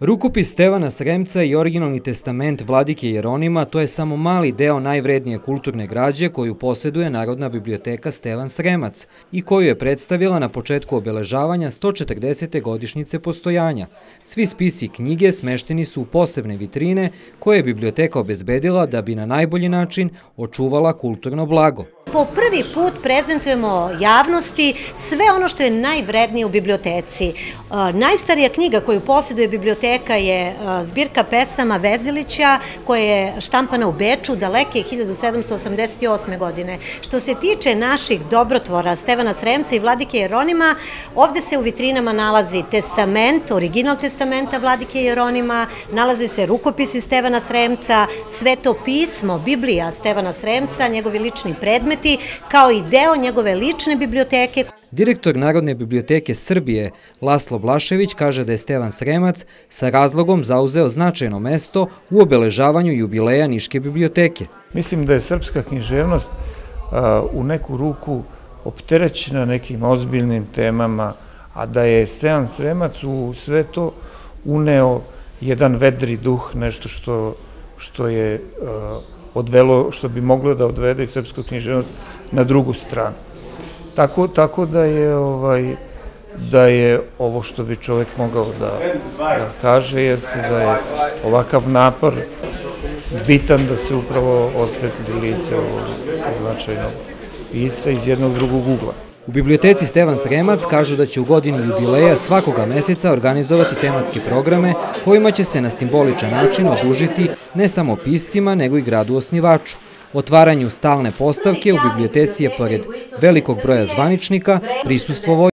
Rukopis Stevana Sremca i originalni testament vladike Jeronima to je samo mali deo najvrednije kulturne građe koju posjeduje Narodna biblioteka Stevan Sremac i koju je predstavila na početku obeležavanja 140. godišnjice postojanja. Svi spisi knjige smešteni su u posebne vitrine koje je biblioteka obezbedila da bi na najbolji način očuvala kulturno blago po prvi put prezentujemo javnosti sve ono što je najvrednije u biblioteci. Najstarija knjiga koju posjeduje biblioteka je zbirka pesama Vezilića koja je štampana u Beču daleke 1788. godine. Što se tiče naših dobrotvora Stevana Sremca i Vladike Jeronima, ovde se u vitrinama nalazi testament, original testamenta Vladike Jeronima, nalazi se rukopisi Stevana Sremca, sveto pismo, Biblija Stevana Sremca, njegovi lični predmeti, kao i deo njegove lične biblioteke. Direktor Narodne biblioteke Srbije Laslo Blašević kaže da je Stevan Sremac sa razlogom zauzeo značajno mesto u obeležavanju jubileja Niške biblioteke. Mislim da je srpska književnost u neku ruku opterećena nekim ozbiljnim temama, a da je Stevan Sremac u sve to uneo jedan vedri duh, nešto što, što je odvelo, što bi moglo da odvede i srpsku književnost na drugu stranu. Tako, tako da je ovaj, da je ovo što bi čovek mogao da, da kaže jeste da je ovakav napor bitan da se upravo osvetli lice ovog značajnog pisa iz jednog drugog ugla. U biblioteci Stevan Sremac kažu da će u godini jubileja svakoga meseca organizovati tematske programe kojima će se na simboličan način odužiti ne samo piscima, nego i gradu osnivaču. Otvaranju stalne postavke u biblioteci je pored velikog broja zvaničnika prisustvovao